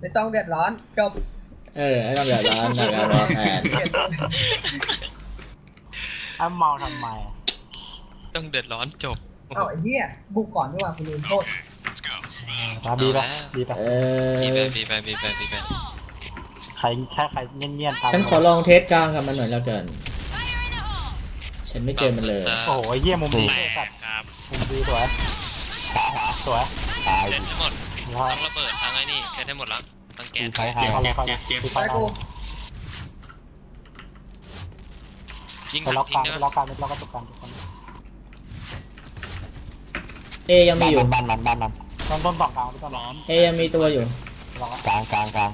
ไม่ต้องเดือดร้อนจบเออไอ้ต้องเดือดร้อนเดือดร้อนแทนไอ้เมาทำไมต้องเดือดร้อนจบโอ้โหเอาไอ้เหี้ยบุกก่อนดีกว่าคุณลืมโทษมาบีไปบีไปเอบีอไปบีไปบีไปบีไปใครแค่ใครเงียบๆทำฉันขอลองเทสกลางกับมันหน่อยแล้วกันฉันไม่เจอมันเลย โอ้โหไอ้เหี้ยมุมดีแตไอ้สักตว์ครับมุมดีสวยสวยตายเสร็จทั้งหมดแล้ว ทั้งระเบิดทั้งไอ้นี่เสร็จให้หมดแล้วทั้งแก๊สใครหายเขาเลยเขาเลยไปไปกูยิงไปถังล็อกทิ้กงลางได้ไปปะล็อกกลางไปล็อกกระตุกกลางทุกคนเอยังมีอยู่บ้านมันบ้านมันต้นต้นสองกลางไปต้นล้อมเอยังมีตัวอยู่ล็อกกลางกลางกลาง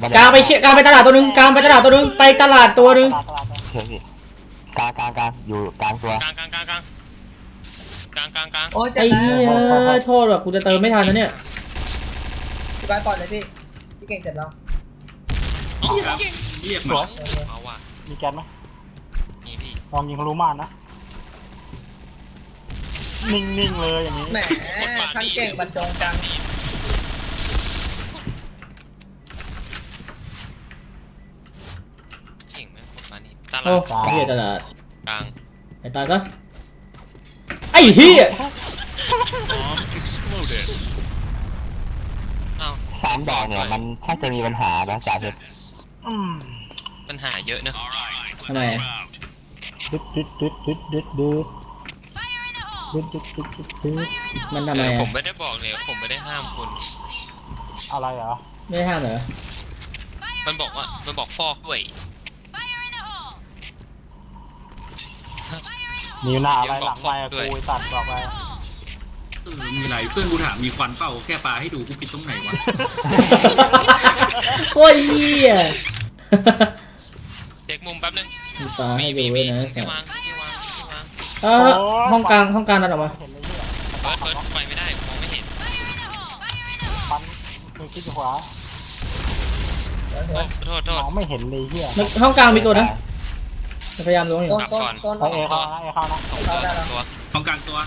บ้นกลางไปเชี่ยกลางไปตลาดตัวหนึงกลางไปตลาดตัวหนึงไปตลาดตัวหนึงตลาดตลาดตลาดเชื่อพี่กลางกลางกลางอยู่กลางตัวกลางกลางกลางกลางกลางกลางกลางโอ้ยเจ็บไอ้แล้เหี้ยวโทษว่ะกูจะเติมไม่ทันนะเนี่ย พี่ไปก่อนเลยพี่พี่เก่งเจ็บแล้วเอ้าเก่งเรียบสวยเอาว่ะมีแกนไหมนี่พี่ลองยิงทะลุม่านนะนิ่งๆเลยอย่างนี้แหมท่านเก่งบรรจงจังเก่งไหมคนมานี่ตลาโอ้ดเหี้ยตลาดกลางไอ้ตายซะไอ้เหี้ยาสามดอกเนี่ยมันถ้าจะมีปัญหานะจ่าเพชรอืมปัญหาเยอะเนอะทำไมอะดึดดึดดึดดึดดึดดึดดึดดึดดึดดึดดึดมันทำไมเออผอะมไม่ได้บอกเลยผมไม่ได้ห้ามคุณ อะไรเหรอ ไม่ได้ห้ามเหรอ มันบอกว่า มันบอกฟอกด้วยนิ้วหน้าอะไรหลังไปอะกูไอ้ตัดบอกไปเออ มีอะไรเพื่อนกูถามมีควันเปล่าแค่ปลาให้ดูกูผิดตรงไหนวะโคตรเหี้ยเช็คมุมแป๊บนึงมีฟ้าให้ดูไว้นะที่สัตว์วางที่วางที่วางเออห้องกลางห้องกลางนั่นออกมาเห็นเลยเนี่ยเฟิร์สเฟิร์สไปไม่ได้มองไม่เห็นปันมือคิดขวาโอ้โทษโทมษองไม่เห็นเลยเฮียมันห้องกลางมีตัวนะพยายามลงอยู่ต้นต้นต้นไอเอเข้านะเอเข้านะสองตัวสองตัวต้องกลางตัว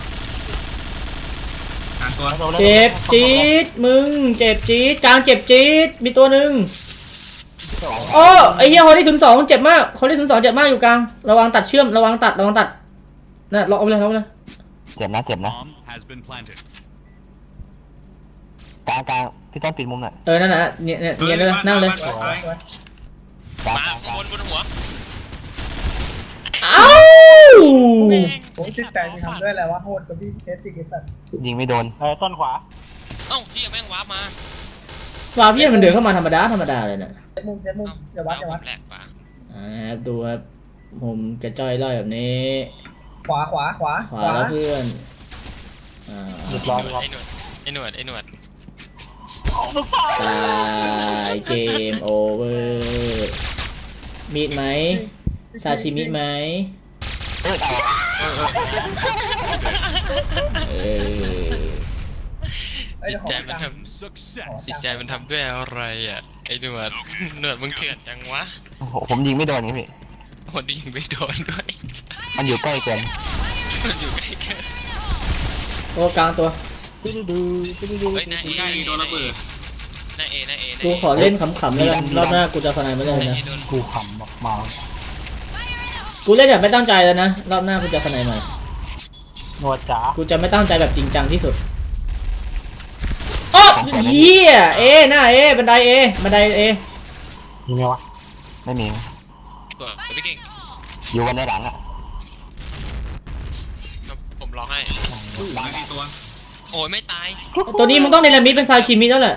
กลางตัวเจ็บจี๊ดมึงเจ็บจี๊ดกลางเจ็บจี๊ดมีตัวหนึ่งโอ้ไอ้เหี้ยฮอลลี่ถึงสองเจ็บมากฮอลลี่ถึงสองเจ็บมากอยู่กลางระวังตัดเชื่อมระวังตัดระวังตัดน่ะล็อกเอาไปเลยล็อกเอาเลยเจ็บนะเจ็บนะกลางกลางพี่ต้องปิดมุมหน่อยเออนั่นน่ะเนี่ยเนี่ยเนียเลยนั่งเลยกลางมากลางบนบนหัว โอ้ยชื่นใจมีทำด้วยอะไรวะโหดกับพี่เทสติกไอ้สัตว์ยิงไม่โดนเออต้นขวาเอ้าพี่แม่งวาร์ปมาฟาเวียนมันเดินเข้ามาธรรมดาธรรมดาเลยน่ะเซตมุมเซตมุมเดี๋ยววัดเดี๋ยววัดแหลกป่ะอ่าครับดูครับผมจะจ้อยล่อยแบบนี้ ขวาขวาขวาขวาแล้วเพื่อนอ่าเรียบร้อยครับไอ้หนวดไอ้หนวดไอ้หนวดตายเกมโอเวอร์มีดไหมซาชิมิไหม เออเอาเออเอ้ยจิตเดี๋ยวขอใจกมันลางท Success. ำจิตใจมันทำด้วยอะไรอะ ไอ้หนวดหนวดมึงเถื่อนจังวะโอ้โหผมยิงไม่โดนอย่างนี้พี่โหดิงไปโดนด้วย มันอยู่ใกล้เกินมันอยู่ใกล้กันตัวกลางตัวดูดูดูดูดูเฮ้ยนายเอใกล้โดนระเบิดนายเอนายเอนายกูขอเล่นขำๆแล้วกันรอบหน้ากูจะฟนายไม่ได้นายนะเอโดนกูขำออกมา กูเล่นแบบไม่ตั้งใจแล้วนะ รอบหน้ากูจะฟนายใหม่หนวดจ๋ากูจะไม่ตั้งใจแบบจริงจังที่สุดโอ้เหี้ยเอหน้าเอบันไดเอบันไดเอมีไหมวะ ไม่มีตัวพี่เก่งอยู่กันในหลังอะผมร้องให้อู้ไม่มีตัว โอ้ยไม่ตาย ตัวนี้มึงต้องเนรมิตเป็นซาชิมิแล้วแหละ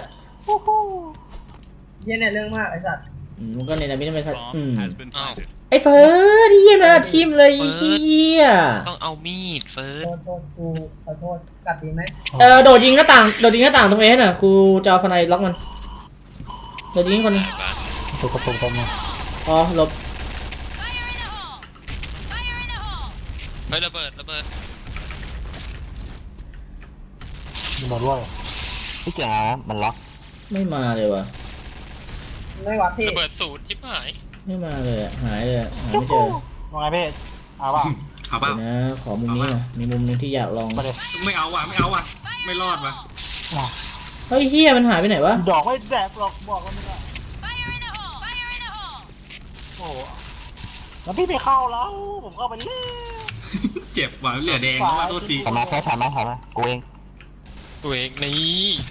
เยี่ยเนี่ยเรื่องมากไอ้สัตว์อืมมึงก็เนรมิตเป็นซาอืม Bomb has been planted. ไอ้เฟิร์สเฮียนะทีมเลยไอ้เฮียต้องเอามีดเฟิร์โทสษโทษกูขอโทษกัดดีไหมเออโดดยิงหน้าต่างโดดยิงหน้าต่างตรงเอน่ะกูจะเอาฟนายล็อกมันโดดยิงคนนึงตัวกระตุกตัวมาอ๋อหลบเฮ้ยระเบิดระเบิดมีหนวดด้วยพี่เก่งนะมันล็อกไม่มาเลยว่ะไม่วัดพี่ระเบิดสูตรชิบหาย ไม่มาเลยอะหายเลยอะหาไม่เจอว่าไงพี่เอาป่ะเอาเปล่าเดี๋ยวนะขอมุมนี้หน่อยมีมุมหนึงที่อยากลองมาเลยไม่เอาว่ะไม่เอาว่ะไม่รอดว่ะอะเฮ้ยเฮียมันหายไปไหนวะดอกไม่แดกหรอกบอกแล้วมึงอะโอ้โหแล้วพี่ไม่เข้าแล้ว ผมเข้าไปเล่นเจ็บว่ะเหลือแดงแล้วว่าโทษทีถอยมาเพื่อถอยมาถอยมากูเองกูเองนี่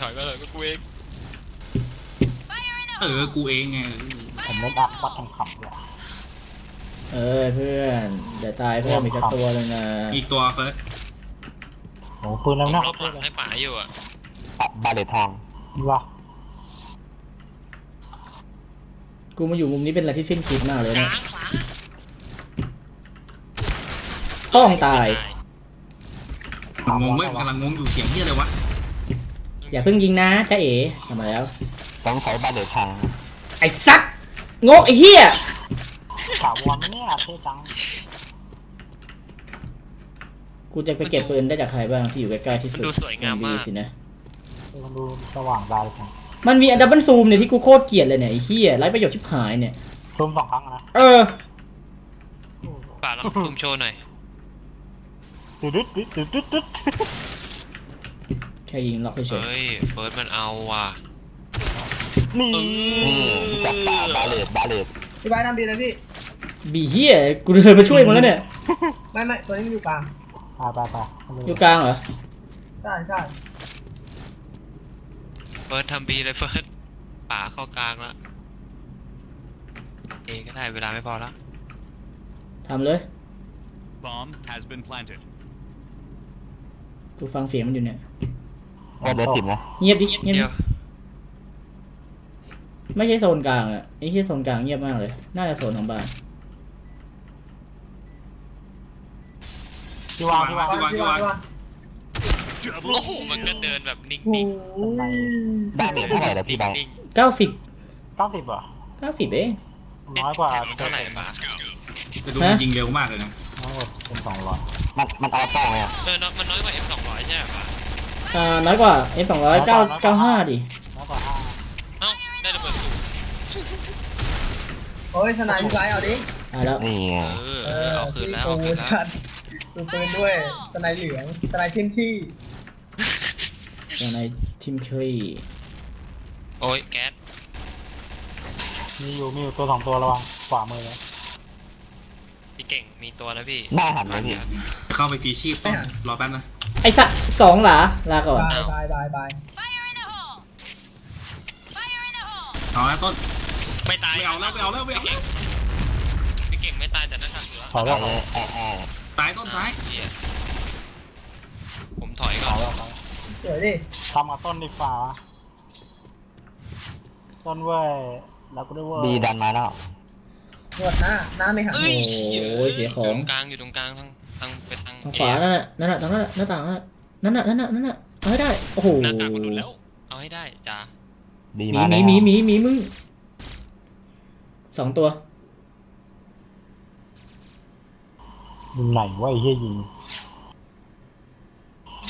ถอยมาเลยก็กูเองเออกูเองไง ผมเล่นอัพวัดทองคำเลยเออเพื่อนเดี๋ยวตายเพื่อนมีกระตัวเลยนะอีกตัวเฟิร์สโอ้ปืนผแล้วมนะลบหลังให้ป๋าอยู่อะอะบาเลตทองวะกูมาอยู่มุมนี้เป็นอะไรที่สิ้นคิดมากเลยกนะลางป๋าต้องตายงงเว้ยกำลังงงอยู่เสียงที่อะไรวะอย่าเพิ่งยิงนะจ้าเอ๋ทำไมาแล้ว ต้องใช้ Barrett ทองไอ้สัตว์ งกไอ้เหี้ยถาวรไหมเนี่ยเท่จังกูจะไปเก็บปืนได้จากใครบ้างที่อยู่ใกล้ๆที่สุดดูสวยงามมาก ดีสินะ มันดูสว่างตาเลยครับมันมีอัน double zoom เนี่ยที่กูโคตรเกลียดเลยเนี่ยไอ้เหี้ยไร้ประโยชน์ชิบหายเนี่ย ซูมสองครั้งนะเออป๋าลองซูมโชว์หน่อย ตึ๊ดตึ๊ดตึ๊ดตึ๊ดตึ๊ดแค่ยิงล็อกเฉยเฮ้ยเฟิร์สมันเอาว่ะ นี่นี่จับตาบาเลตบาเลตพี่บายทำดีเลยพี่ๆบีเหี้ยกูเดินมาช่วยมึงแล้วเนี่ยไม่ไม่ตัวนี้มันอยู่กลางไปไปไปอยู่กลางเหรอใช่ใช่เฟิร์สทำบีเลยเฟิร์สป๋าเข้ากลางแล้วเอก็ได้เวลาไม่พอแล้วทำเลย Bomb has been planted. กูฟังเสียงมันอยู่เนี่ยก็เดือสิบนะเงียบดิเงียบดิเดียว ไม่ใช่โซนกลางอะไอ้ที่โซนกลางเงียบมากเลย น่าจะโซนของบ้าน ที่วางที่วางที่วางที่วางโอ้โหมันก็เดินแบบนิ่โอ้งโหดาเมจเท่าไหร่ๆแล้วพี่ใบนิ่งเก้าสิบเก้าสิบเหรอเก้าสิบเองๆน้อยกว่าแถมเท่าไหร่ป๋าแต่ดูมันยิงเร็วมากเลยนะน้อยกว่าเป็นสองร้อยมันมันเอาต้องไงเออน้อยมันน้อยกว่า M 2 0 0ใช่ไหมป๋าอ่าน้อยกว่าเอสองร้อยเก้าเก้าห้าดิ ได้ระเบิดสูงโอ้ยทนายพี่บายเอาดิอ่าแล้วนี่ไงเออเออเอาคืนแล้วโอ้เอาโหคืนแล้วสัตว์ดูปืนด้วยทนายเหลืองทนายทิ้นที่ตัวในทีมเคยโอ้ยแก๊สมีอยู่มีอยู่ตัวสองตัวระวังขวามือเลยพี่เก่งมีตัวนะพี่หน้าหันไหมพี่เข้าไปพีชีพต้นรอแป๊บนะไอ้สัตว์สองหลาลาก่อนบายบายบายบาย เอาแล้วต้น ไม่ตายไม่เอาแล้วไม่เอาแล้วไม่เอาแล้ว พี่เก่งไม่ตายแต่หน้าตางเหลือถอยเอแล้วอแอะแอะตายต้นซ้ายเหี้ยผมถอยถก่ออนยแล้วสวยดิทำกับต้นดีฟ้าต้นเว้ยแล้วก็ด้วยเว้ยบีดันมาแล้วหนวดหน้าหน้าไม่หันเอ้ยโอ้ยเสียขออยู่งตรงกลางอยู่ตรงกลางทางทางไปทางทางขวานั่นน่ะนั่นน่ะตรงนั้นน่ะหน้าต่างนั่นน่ะนั่นน่ะนั่นน่ะนั่นน่ะเอาให้ได้ โอ้โห หน้าต่างมันหลุดแล้ว เอาให้ได้จ้า บีหมีมาหแล้มีวหมีหมีหมีมึงสองตัวมุมไหนวะไอ้เหี้ยยิง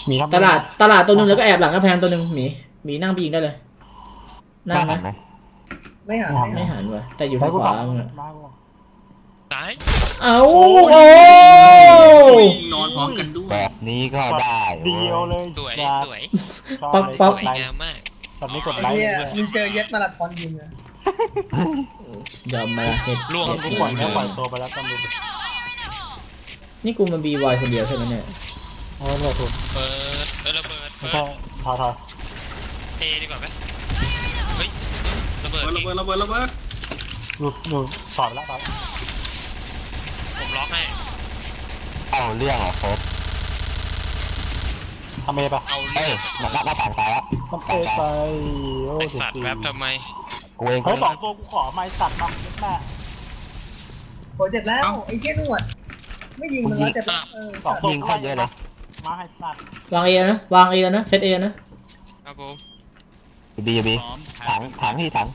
มีทั้งตลาดตลาดตัวหนึงแล้วก็แอบหลังกระแพงตัวหนึงหมีหมีนั่งไปยิงได้เลยหนั่น้างหันไหไหมมไม่หันไม่หันวะแต่อยู่ไปทางกูขต่อวามึงอะมากูตายเอ้าโอ้โอ้ยนอนพร้อมกันด้วย แบบนี้ก็ได้เดียวเลยสวยจ้าสวยชอบป๊อกเลยป๊อกกสดวยไลค์งามมาก แบบนี้กดไอ้ไลค์เนี่ยเลยมึงเจอเย็ดมาราธอนยิงอะยอมมาละเห็ดล่วงกูปล่อยแล้วปล่อยตัวไปแล้วกันดูดินี่กูมาบีวายคนเดียวใช่ไหมเนี่ยเออเลยทุนเปิดเออระเบิดไม่เปิดใช่ถอยถอยเทดีกว่าไหมเฮ้ยระเบิดระเบิดระเบิดระเบิดหลุดหลุดถอยไปแล้วถอยผมล็อกให้เอาเรื่องเหรอเฟิร์ส ทำเมย์ไปเอาเอ้เรื่ยองหน้าหน้าต่างตายแล้วทำเอไปโอ้ไอเจ็บสัตว์จีแวบทำไม กูเองเฮ้ยสองตัวกูขอไม้สัตว์มาแม่ โหเจ็บแล้ว ไอ้เจ๊หนวด ไม่ยิงมันแล้วเจ็บแล้วเออสองตัวยิงโคตรเยอะเลยมาให้สัตว์วางเอนะ วางเอนะ เซตเอนะ ครับผมบีบี Bomb ถัง has been ถังที่ถัง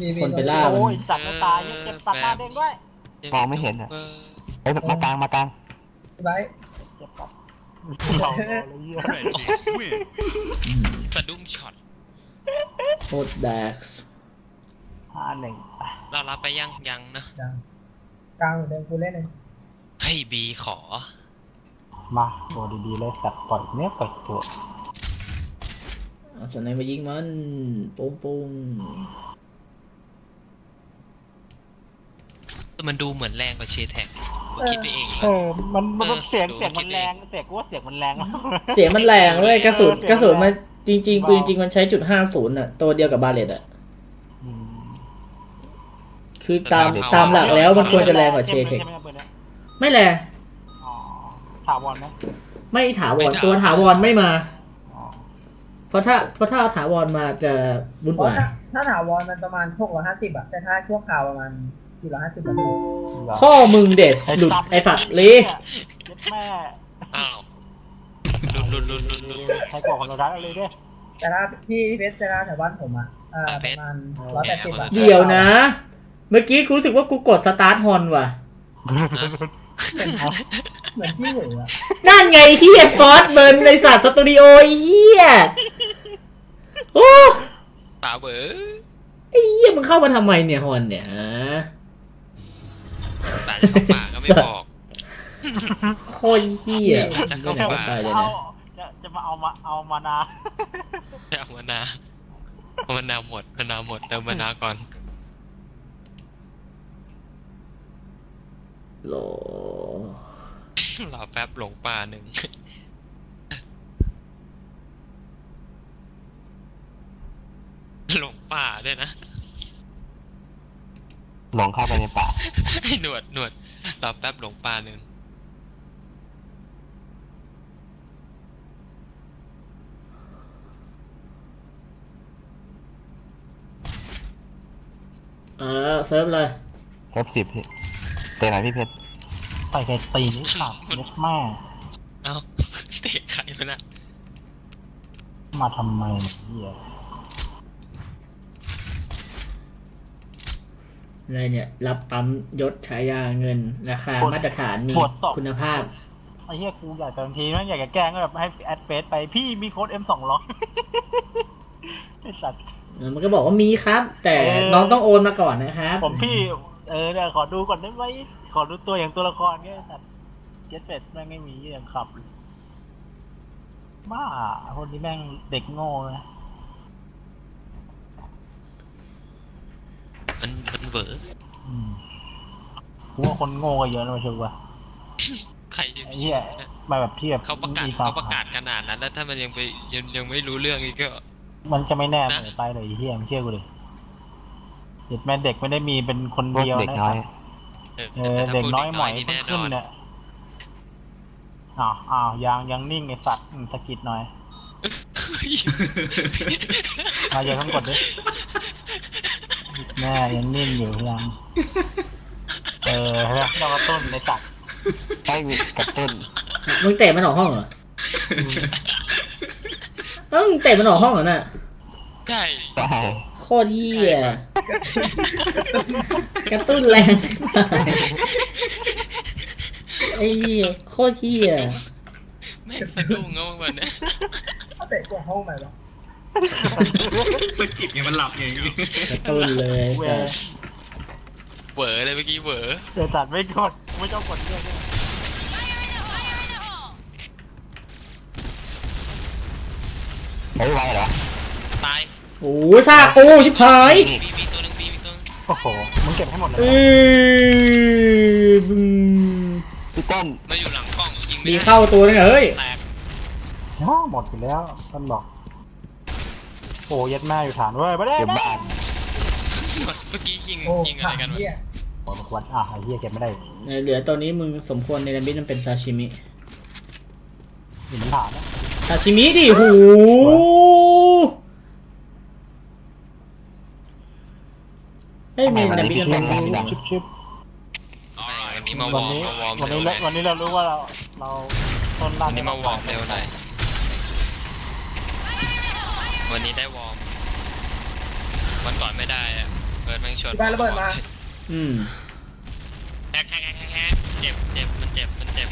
มีมีคนไปล่า โอ้ยสัตว์ไม่ตายเจ็บตัดหน้าเด้งด้วย มองไม่เห็นอะออเฮ้ยมากลางมากลางพี่บายเจ็บตัด เราเลยเหี้ย Red team win. สะดุ้งช็อตโคตรแดกส์ห้าหนึ่งเรารับไปยังยังนะยังกลางเหมือนเดิมกูเล่นเองให้บีขอ มาตัวดีๆเลยสัตว์ปล่อยเนื้อปล่อยตัวเอาสไนมายิงมันปุ้งปุ้งแต่มันดูเหมือนแรงกว่าเชแท็ก ผมคิดไปเอง เออ มันมันเออเสียงดูเสียงมันคิดเองแรงเสียงกูว่าเสียงมันแรงมากเสียงมันแรงเลยกระสุนเออเสียงกระสุนมันแรงมันจริง ๆ ปืนจริงมันใช้จุดห้าศูนย์อะ ตัวเดียวกับบาเลตอะอืมคือตามตามหลักแล้วมันควรจะแรงกว่าเชเทคใช่ไหมครับปืนเนี้ยไม่แรงอ๋อถาวรไหมไม่ถาวรตัวถาวรไม่มาอ๋อเพราะถ้าเพราะถ้าเอาถาวรมาจะวุ่นเพราะวายถ้าถ้าถาวรมันประมาณหกร้อยห้าสิบอะแต่ถ้าชั่วคราวประมาณ สี่ร้อยห้าสิบนาทีเหรอข้อมึงเดสหลุดไอสัตว์ลีเย็ดแม่อ้าวหลุดหลุดหลุดหลุดหลุดใครกลัวคนเราดักเลยเด้แต่ถ้าพี่เพชรจะได้แถวบ้านผมอะอ่าอ่าปเพชระรมาณร้อยแปดสิบอะเดี๋ยวนะ เมื่อกี้กูรู้สึกว่ากูกดสตาร์ทฮอนว่ะเหมือนพี่หวยอะนั่นไงเฮียฟอสเบิร์นในสัตว์สตูดิโอไอ้เฮียโอ้ป่าเบอไอ้เฮียมึงเข้ามาทำไมเนี่ยฮอนเนี่ยฮะป่า จะเข้าป่าก็ไม่บอก โคตรเฮียจะก็เข้าไหนป่าก็ตายเลยเอานะจะจะมาเอามาเอามานาเอามานาเอามานาหมดมานาหมดเติมมานาก่อน โหลรอแป๊บหลงป่าหนึ่ง หลงป่าด้วยนะ หลงเข้าไปในป่าไอ้หนวดหนวดรอแป๊บหลงป่าหนึ่งเออเซิร์ฟเลยเซฟสิบพี่เตะไหนพี่เพชรใส่ไก่ตีนี่สับเย็ดแม่เอ้าเตะใครมาน่ะมาทำไมเนี่ยเหี้ย อะไรเนี่ย รับปั๊มยศฉายาเงิน ราคามาตรฐานมีคุณภาพไอ้เหี้ยกูอยากแต่บางทีมันอยากจะแกล้งก็แบบให้แอดเฟซไปพี่มีโค้ด M สองร้อยไอ้สัตว์เออมันก็บอกว่ามีครับ แต่เออน้องต้องโอนมาก่อนนะครับผมพี่เออเนี่ยขอดูก่อนได้ไหมขอดูตัวอย่างตัวละครแค่สัตว์เจ็ดเฟสแม่งไม่มีอย่างขับเลยบ้าคนที่แม่งเด็กโง่นะ มันมัน เวอร์อืมกูว่าคนโง่ก็เยอะนะมาชัวร์ใครจะไอ้เหี้ยมาแบบที่แบบเขาประกาศมีควมเขาประกาศขนาดนั้นแล้วถ้ามันยังไปยังยังไม่รู้เรื่องอีกก็ มันจะไม่แน่นะเสมอไปเลยไอ้เหี้ยมึงเชื่อกูเลยเด็กแม่เด็กไม่ได้มีเป็นคนพวกเดียวเด็กนะน้อยเออเออแต่ถ้าเด็กพูน้อยหมอยนี่เพิ่งแน่นขึ้นอนเนี่ยอ้าวอ้าวยังยังนิ่งไอสัตว์อืมสะกิดหน่อยเอาอย่าเพิ่งกดดิ แม่ยังนิ่งอยู่ยังเออเฮ้ยเรากระตุ้นในสัตว์ใช่มีกระตุ้นมึงเตะมันออกห้องเหรอเอ้ามึงเตะมันออกห้องเหรอน่ะใช่ใช่โคตรเหี้ยกระตุ้นแรงไอ้เหี้ยโคตรเหี้ยแม่งสะดุ้งเอาวันเนี้ยถ้าเตะกว่าห้องไหนวะ สะกิดไงมันหลับไงกระตุ้นเลยเวสัสเหวอเลยเมื่อกี้เหวอเสือสัตว์ไม่กดไม่ต้องกดเรื่องด้วยเฮ้ยไวเหรอตายโอ้ยซากกูชิบหายมีมีตัวหนึงมีมีตัวหนึงโอ้โหมึงเก็บให้หมดเลยเอนะอบึ้มพี่ต้นมาอยู่หลังกล้องยิงไม่มีได้เข้าตัวนึงเหรอเฮ้ยแตกอ๋อหมดไปแล้วต้นบอก โอ้ยัดแม่อยู่ฐานเว้ยไม่ได้อยู่ไม่ได้บ้านเมื่อกี้ยิงโอ้ยิงอะไรกันวะเหี้ยโอ้วันอะไอ้เหี้ยเก็บไม่ได้เหลือตัวนี้มึงสมควรในระบิดมันเป็นซาชิมิอยู่มันฐานนะซาชิมิดิหูเฮ้ยมีระบิดมันเป็นชิบชิบวันนี้มาวอวันร์มนี้มาวอร์มวันเร็นี้วหน่เราอยวันนี้เรารู้ว่าเราเราต้นวัรันนนี้มาวอร์มเร็วหน่อย วันนี้ได้วอร์มวันก่อนไม่ได้อะเปิดแม่งชนที่บ้านระเบิดมา อืมแฮกแฮกแฮกแฮกแฮกเจ็บเจ็บมันเจ็บมันเจ็บ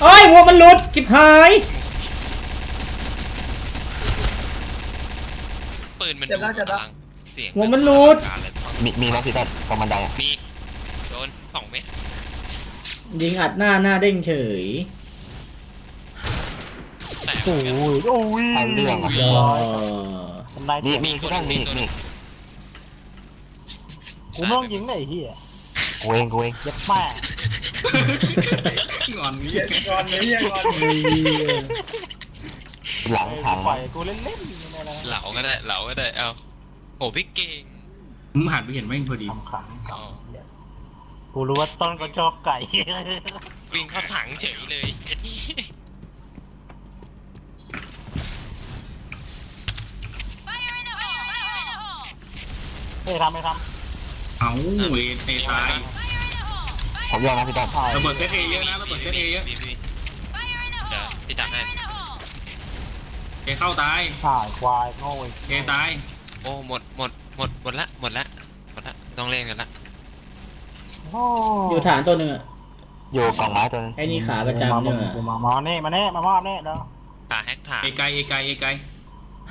โอ้ยวัวมันหลุดจิบหายปืนมันเจ็บแล้วเจ็บแล้ว พลังเสียงวัวมันหลุดการอะไรบ้างมีมีแล้วพี่ต้นตรงบันไดอะมีโดนสองเม็ดยิงอัดหน้าหน้าเด้งเฉย แตกโอ้ยโอ้ยเอาเรื่องอะยอทำนายมีเจ็บมีกูต้องมีอีกมีกูไม่ต้องยิงเลยไอ้เหี้ยกูเองกูเองเย็บแม่งอนนี่เหี้ยงอนเลยเหี้ยงอนหลังถังปล่อยกูเล่นๆนี่นะเหลาก็ได้เหลาก็ได้เอาโอ้พี่เก่งมึงหันไปเห็นแม่งพอดีขำขังเอากูรู้ว่าต้นก็ชอบไก่วิ่งเข้าถังเฉยเลย ไม่ทำไม่ทเอาเอเอตายผมยอมนะพี่ต้นำระเบิดเซตเอเยอะนะระเบิดเซตเอเยอะพี่พี่เดี๋ยวพี่ตักให้เอเข้าตายข่ายควายโง่ไอ้เอตายโอ้หมดหมดหมดหมดละหมดละหมดละต้องเล่นกันละโอ้อยู่ฐานตัวหนึ่งอะอยู่กล่องไม้ตัวนึงไอ้นี่ขาประจำเนี่ยมามามาเน่มาเน่มามอบเน่แล้วตาแฮกถามเอไกลเอไกลเอไกล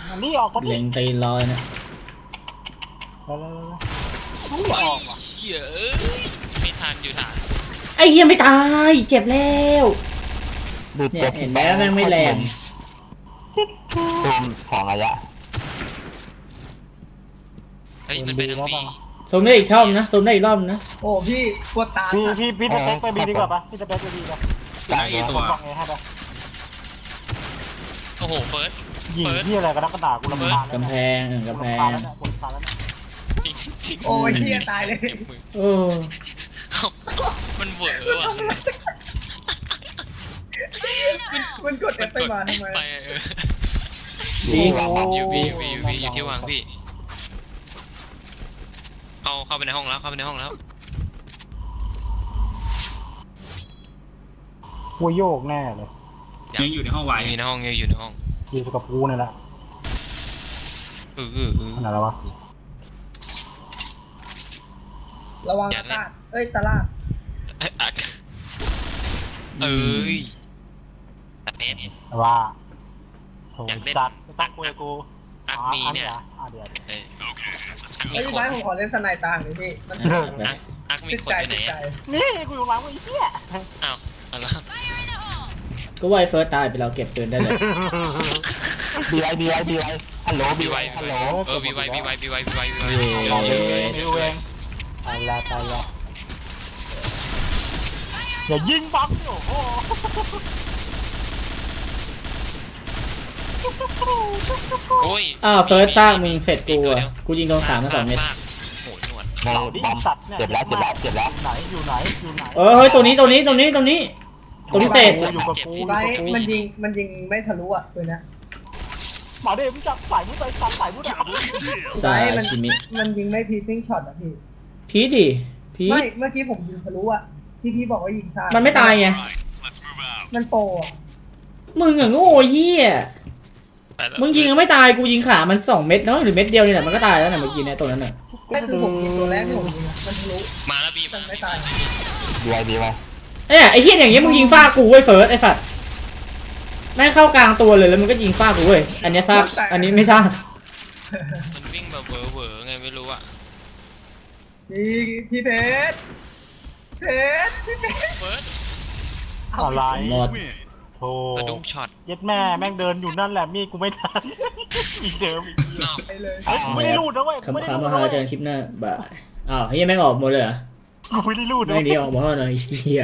อันนี้ออกก็เล็งตีนลอยนะ ไม่ออกว่ะเหี้ยเอ้ยไม่ทันอยู่ฐานไอ้เหี้ยไม่ตาย เจ็บแล้วดูเนี่ยเจ็บเห็นไหมว่าแม่งไม่แรงตูมสองระยะเฮ้ยมันเป็นทางนี้ซูมได้อีกช่องนะซูมได้อีกรอบนะโอ้พี่ปวดตาพี่พี่พี่สเต็กไปบีดีกว่าปะพี่สเต็กไปบีกว่าได้เอผตัมวบอกไงให้ปะโอ้โหเฟิร์สยิงที่อะไรกันนักกระดากูรำคาญแล้วกำแพเนี่ยงเออกำแพรำคาญงแล้วเนี่ยกูรำคาญแล้วเนี่ย ทิ้งทิ้งโอ้ยเหี้ยตายเลยเจ็บมือโอ้เอ้ามันเหวอว่ะมันกดเอมันฟไปกดมาทำไมไปเอออยู่ที่วางวางอยู่พี่อยู่พี่อยู่พี่อยู่ที่วางพี่เข้าเข้าไปในห้องแล้วเข้าไปในห้องแล้วกูโยกแน่เลยยังอยู่ในห้องวายอยู่ในห้องยังอยู่ในห้องอยู่กับกูเนี่ยแหละเออเออเออขนาดแล้ววะ ระวังตะลาดเอ้ยตะลาดเอ้ยอักเอ้ยตัดเอสแต่ว่าโถอยากเล่นสัตว์ไม่ต้องคุยกับกูอักมีเนี่ยอะอะเดี๋ยวเอออักมีเอ้ยคพี่นไบร์ทผมขอเล่นสไนด์ตางหน่อยพี่มันอะไปอักอักมีติดคนใจไปไหนติดใจอะนี่กูอยู่หลังมึงไอ้เหี้ยอ้าวเอาละก็ว่าไอ้เฟิร์สตายไปเราเก็บปืนได้เลยบีไวบีไวบีไวฮัลโหลบีบีไวไวฮัลโหลเออบีไวบีไวบีไวบีไวบีไวเรา เองดูเองตายละตายละอย่ายิงบังโอ้โหโอ้ยอ้าวเฟิร์สสร้างมึงเสร็จกูอะกูยิงโดนสามมาสองเม็ดซากโหหนวดในเราดิบอมสัตว์เนี่ยเจ็บแล้วเจ็บแล้วเจ็บแล้ว ไหนอยู่ไหนอยู่ไหนเออเฮ้ยตัวนี้ตัวนี้ตัวนี้ตัวนี้ ตัวนี้เสร็จอยู่กับกูอพี่ยู่ไบกับร์ทกูมันยิงมันยิงไม่ทะลุอะตัวเนี้ยหมาเดมจับสายมุดไปจับสายมุดอะซาไบร์ทมัน ชิมิ มันยิงไม่พีซิ่งช็อตอะพี่ พีทดิพีทไม่เมื่อกี้ผมยิงทะลุอะที่พี่บอกว่ายิงซ้ายมันไม่ตายไง Let's move out. มันโปรอะมึงอะโง่เหี้ยไปแล้วมึงยิงก็ไม่ตายกูยิงขามันสองเม็ดเนาะหรือเม็ดเดียวนี่แหละมันก็ตายแล้วนะเมื่อกี้เนี่ยตัวนั้นน่ะไม่คือผมยิงตัวแรกที่ผมยิงอะมันทะลุมาแล้วบีมัมานไม่ตายบีไวบีไวเนี่ยไอ้เหี้ยอย่างเงี้ยมึงยิงฟาดกูเว้ยเฟิร์สไอ้สัตว์แม่งเข้ากลางตัวเลยแล้วมึงก็ยิงฟาดกูเว้ยอันเนี้ยซากอันนี้ไม่ซากมันวิ่งแบบเวอร์เวอร์ไงไม่รู้อะ พี่พี่เพชรเพชรพี่เพชรเฟิร์สอะไรหมด Win. โธ่กระดุ้งช็อตเย็ดแม่แม่งเดินอยู่นั่นแหละมีดกูไม่ทันอีกเดิมอีกอ้าวไปเลยเฮ้ยกูไม่ได้รูดนะเว้ยกูไม่คำได้คำรูมาดนะหาเว้ยเจอกันคลิปหน้าบายอ้าวเฮียแม่งออกหมดเลยเหรอกูไม่ได้รูดนะไม่เว้ยดีออกหมดแล้วเนอะไอ้เฮีย